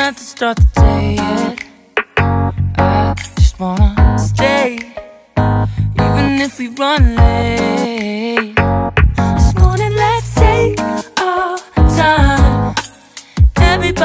have to start the day yet. I just wanna stay Even if we run late. This morning let's take our time. Everybody